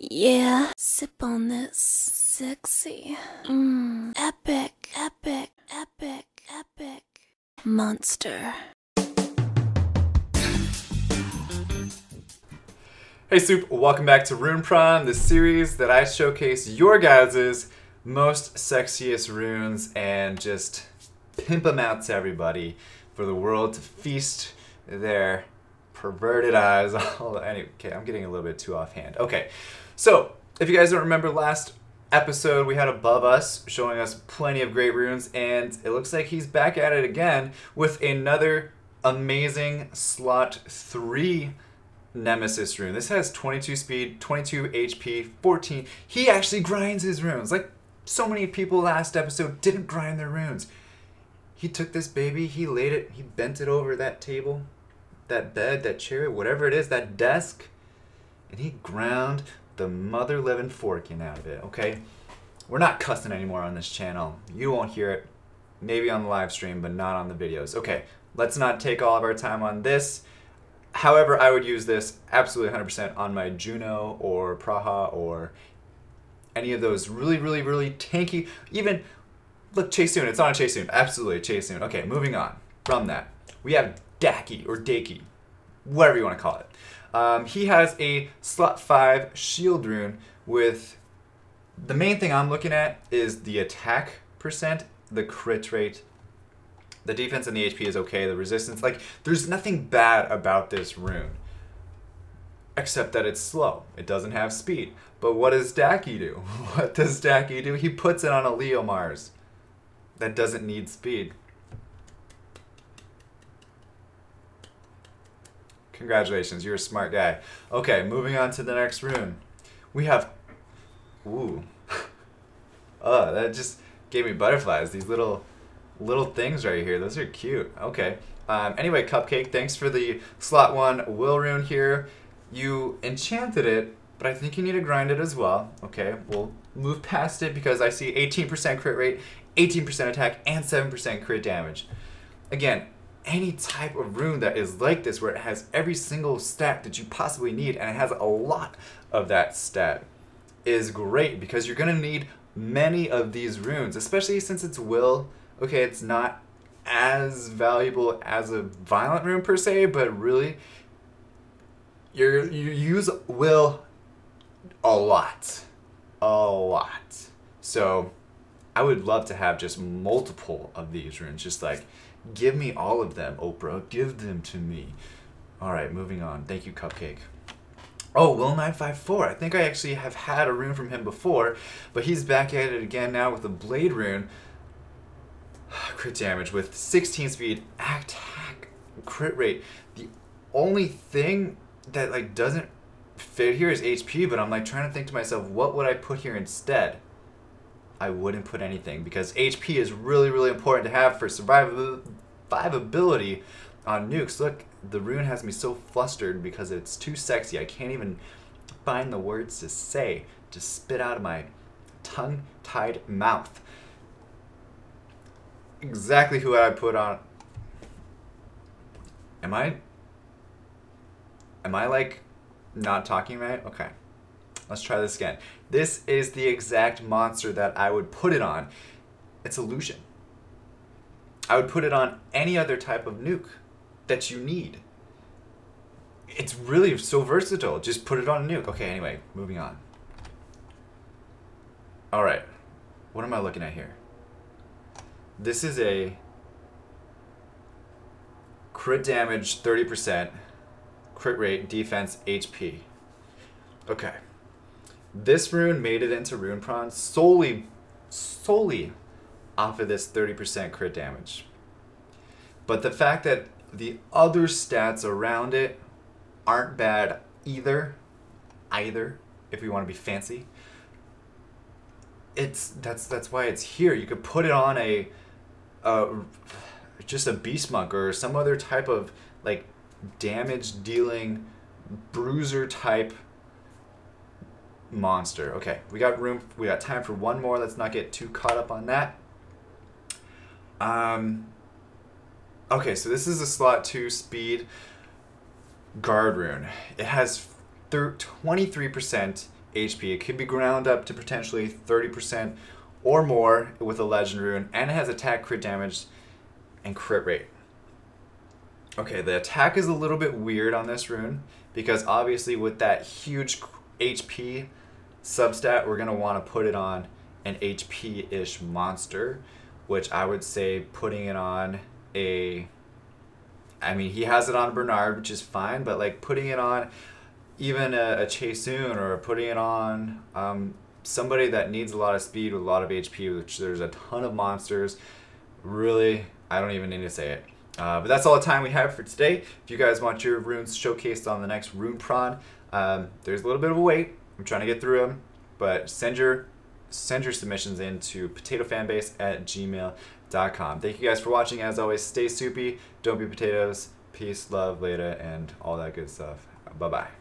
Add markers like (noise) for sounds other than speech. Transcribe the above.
Yeah, sip on this. Sexy. Mmm. Epic, epic, epic, epic. Monster. Hey Soup, welcome back to Rune Prawn, the series that I showcase your guys' most sexiest runes and just pimp them out to everybody for the world to feast their perverted eyes. (laughs) okay, I'm getting a little bit too offhand. Okay, so if you guys don't remember last episode, we had above us showing us plenty of great runes, and it looks like he's back at it again with another amazing slot three Nemesis rune. This has 22 speed, 22 HP, 14. He actually grinds his runes. Like so many people last episode didn't grind their runes. He took this baby, he laid it, he bent it over that table, that bed, that chair, whatever it is, that desk, and he ground the mother living forking out of it, okay? We're not cussing anymore on this channel. You won't hear it, maybe on the live stream, but not on the videos. Okay, let's not take all of our time on this. However, I would use this absolutely 100% on my Juno or Praha or any of those really, really, really tanky, even, look, Chasun, it's on a Chasun, absolutely Chasun. Okay, moving on from that. We have Daki or Daki, whatever you want to call it. Um, he has a slot 5 shield rune with, the main thing I'm looking at is the attack percent, the crit rate, the defense and the HP is okay. The resistance, like, there's nothing bad about this rune. Except that it's slow. It doesn't have speed. But what does Daki do? (laughs) What does Daki do? He puts it on a Leo Mars that doesn't need speed. Congratulations, you're a smart guy. Okay, moving on to the next rune. We have... Ooh. oh, (laughs) that just gave me butterflies. These little little things right here. Those are cute. Okay. Um, anyway, Cupcake, thanks for the slot one will rune here. You enchanted it, but I think you need to grind it as well. Okay, we'll move past it because I see 18% crit rate, 18% attack, and 7% crit damage. Again, any type of rune that is like this where it has every single stat that you possibly need and it has a lot of that stat is great because you're going to need many of these runes, especially since it's will okay, it's not as valuable as a violent rune per se, but really, you you use will a lot, a lot. So, I would love to have just multiple of these runes. Just like, give me all of them, Oprah. Give them to me. All right, moving on. Thank you, Cupcake. Oh, Will954. I think I actually have had a rune from him before, but he's back at it again now with a Blade rune (sighs) crit damage with 16 speed, attack, crit rate. The only thing that like doesn't fit here is HP, but I'm like trying to think to myself, what would I put here instead? I wouldn't put anything because HP is really, really important to have for survivability on nukes. Look, the rune has me so flustered because it's too sexy. I can't even find the words to say, to spit out of my tongue-tied mouth exactly who I put on. Am I? Am I like not talking right? Okay. Let's try this again. This is the exact monster that I would put it on. It's illusion. I would put it on any other type of nuke that you need. It's really so versatile. Just put it on a nuke. Okay, anyway, moving on. All right. What am I looking at here? This is a crit damage 30%, crit rate, defense, HP. Okay. This rune made it into Rune Prawn solely, solely off of this 30% crit damage. But the fact that the other stats around it aren't bad either, either, if we want to be fancy, it's that's that's why it's here. You could put it on a uh, just a beast monk or some other type of like damage dealing bruiser type monster. Okay, we got room. We got time for one more. Let's not get too caught up on that. Um. Okay, so this is a slot two speed guard rune. It has 23% HP. It could be ground up to potentially 30% or more with a legend rune, and it has attack, crit damage, and crit rate. Okay, the attack is a little bit weird on this rune because obviously with that huge HP substat, we're going to want to put it on an HP-ish monster, which I would say putting it on a I mean, he has it on Bernard, which is fine, but like putting it on even a, a Chasun or putting it on um, somebody that needs a lot of speed with a lot of HP, which there's a ton of monsters, really, I don't even need to say it. Uh, but that's all the time we have for today. If you guys want your runes showcased on the next Rune Prawn, um, there's a little bit of a wait. I'm trying to get through them, but send your send your submissions in to potatofanbase at gmail.com. Thank you guys for watching. As always, stay soupy, don't be potatoes. Peace, love, later, and all that good stuff. Bye bye.